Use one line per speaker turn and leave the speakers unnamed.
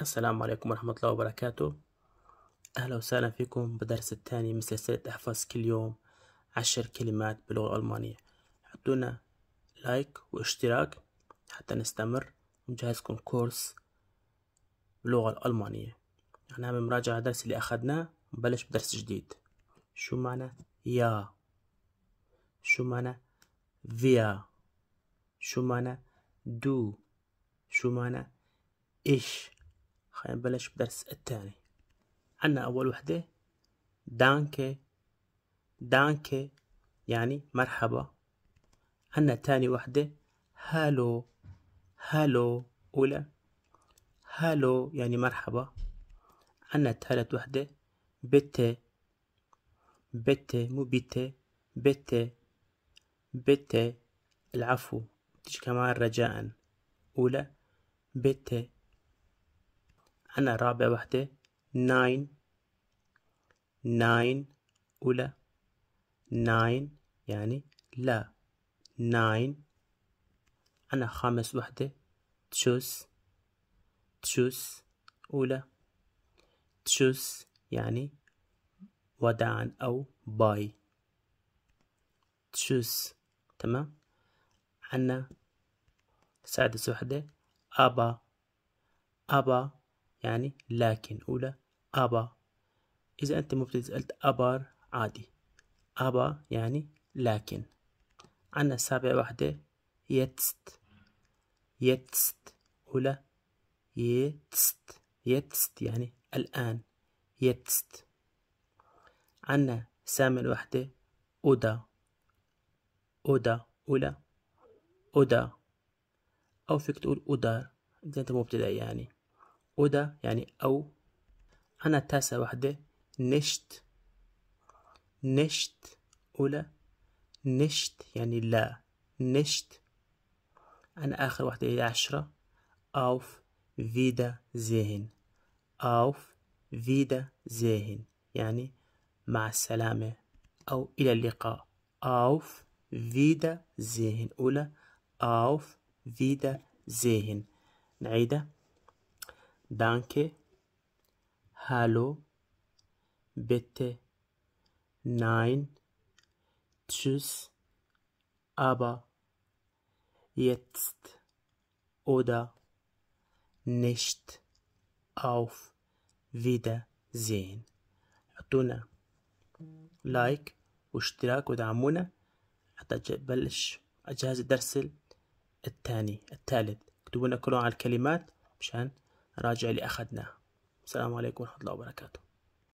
السلام عليكم ورحمة الله وبركاته. أهلا وسهلا فيكم بدرس الثاني من سلسلة احفظ كل يوم عشر كلمات باللغة الألمانية. حطونا لايك واشتراك حتى نستمر ونجهزكم كورس باللغة الألمانية. هنعمل مراجعة الدرس اللي أخذناه ونبلش بدرس جديد. شو معنى يا؟ شو معنى فيا شو معنى du شو معنى إيش؟ خلينا نبلش بدرس الثاني. عنا أول وحدة danke. danke يعني مرحبا. عنا تاني وحدة hallo. hallo أولى. hallo يعني مرحبا. عنا تالت وحدة bitte. bitte مو bitte bitte. bitte العفو. تيجي كمان رجاء. أولى bitte. عنا رابع وحدة. nein. nein أولى. nein يعني لا. nein. عنا خامس وحدة. tschüs. tschüs أولى. تشوس يعني وداعا أو باي. تشوس. تمام؟ عنا سادس وحدة. أبا. أبا يعني لكن أولى أبا. إذا أنت مبتدئ قلت أبر عادي. أبا يعني لكن. عنا سابع وحدة يتست. يتست. أولى يتست. يتست يعني الآن. يتست. عنا ثامن وحدة أودا. أودا أولى. أودا. أو فيك تقول أودار. إذا أنت مبتدئ يعني. أودا يعني أو. أنا تاسع وحدة. نشت. نشت أولى نشت يعني لا. نشت. أنا آخر وحدة هي عشرة. أوف فيدا زيهن أوف فيدا زيهن يعني مع السلامة أو إلى اللقاء. أوف فيدا زيهن أولى فيدا زيهن نعيدها Danke, Hallo, bitte, nein, tschüss, aber, jetzt oder nicht, auf Wiedersehen. اعطونا لايك واشتراك ودعمونا حتى نبلش أجهز الدرس الثاني الثالث اكتبوا لنا كلهم على الكلمات مشان راجع اللي أخذناه السلام عليكم ورحمة الله وبركاته.